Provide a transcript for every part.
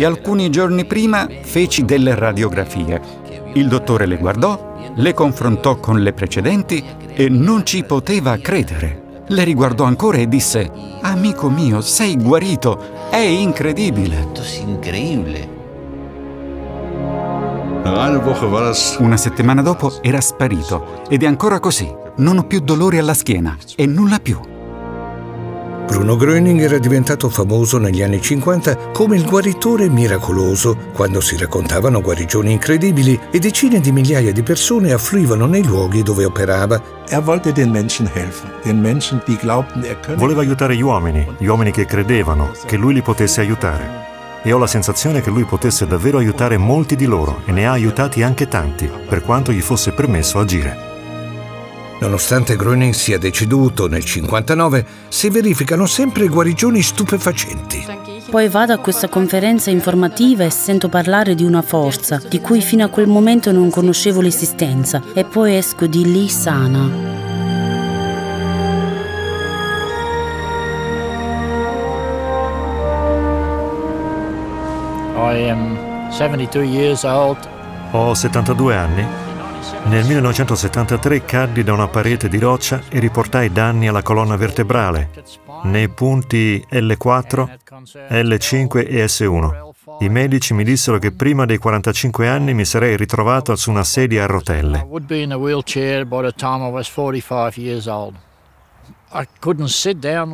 E alcuni giorni prima feci delle radiografie. Il dottore le guardò, le confrontò con le precedenti e non ci poteva credere. Le riguardò ancora e disse, Amico mio, sei guarito, è incredibile. Una settimana dopo era sparito ed è ancora così. Non ho più dolore alla schiena e nulla più. Bruno Gröning era diventato famoso negli anni 50 come il guaritore miracoloso, quando si raccontavano guarigioni incredibili e decine di migliaia di persone affluivano nei luoghi dove operava. Er Voleva aiutare gli uomini, gli uomini che credevano che lui li potesse aiutare e ho la sensazione che lui potesse davvero aiutare molti di loro e ne ha aiutati anche tanti, per quanto gli fosse permesso agire. Nonostante Groening sia deceduto nel 59, si verificano sempre guarigioni stupefacenti. Poi vado a questa conferenza informativa e sento parlare di una forza di cui fino a quel momento non conoscevo l'esistenza e poi esco di lì sana. Ho 72 anni. Nel 1973 caddi da una parete di roccia e riportai danni alla colonna vertebrale, nei punti L4, L5 e S1. I medici mi dissero che prima dei 45 anni mi sarei ritrovato su una sedia a rotelle.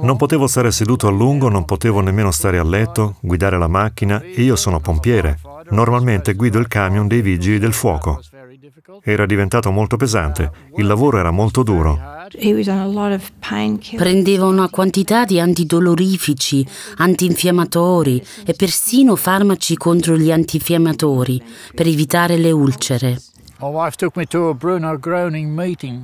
Non potevo stare seduto a lungo, non potevo nemmeno stare a letto, guidare la macchina e io sono pompiere. Normalmente guido il camion dei vigili del fuoco. Era diventato molto pesante, il lavoro era molto duro. Prendeva una quantità di antidolorifici, antinfiammatori e persino farmaci contro gli antinfiammatori per evitare le ulcere.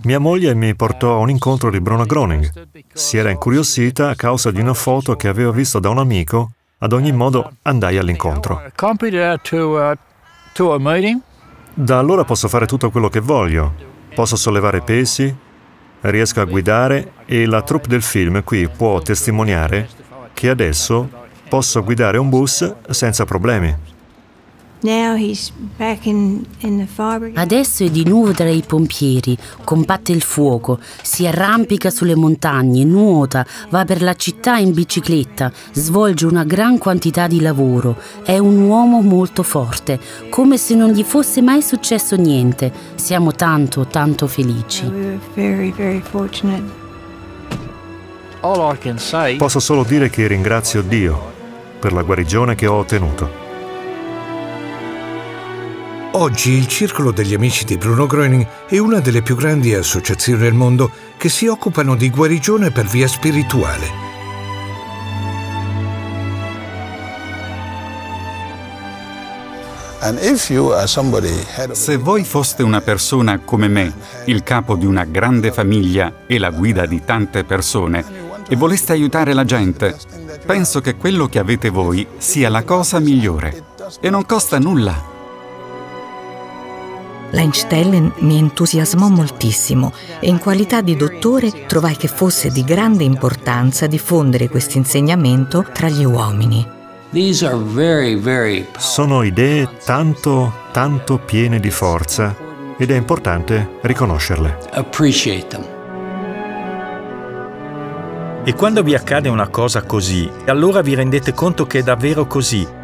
Mia moglie mi portò a un incontro di Bruno Groening. Si era incuriosita a causa di una foto che aveva visto da un amico. Ad ogni modo andai all'incontro. Da allora posso fare tutto quello che voglio. Posso sollevare pesi, riesco a guidare e la troupe del film qui può testimoniare che adesso posso guidare un bus senza problemi. Adesso è di nuovo tra i pompieri, combatte il fuoco, si arrampica sulle montagne, nuota, va per la città in bicicletta, svolge una gran quantità di lavoro. È un uomo molto forte, come se non gli fosse mai successo niente. Siamo tanto, tanto felici. Posso solo dire che ringrazio Dio per la guarigione che ho ottenuto. Oggi il Circolo degli Amici di Bruno Gröning è una delle più grandi associazioni al mondo che si occupano di guarigione per via spirituale. Se voi foste una persona come me, il capo di una grande famiglia e la guida di tante persone, e voleste aiutare la gente, penso che quello che avete voi sia la cosa migliore. E non costa nulla. L'Einstein mi entusiasmò moltissimo e in qualità di dottore trovai che fosse di grande importanza diffondere questo insegnamento tra gli uomini. Sono idee tanto, tanto piene di forza ed è importante riconoscerle. E quando vi accade una cosa così, allora vi rendete conto che è davvero così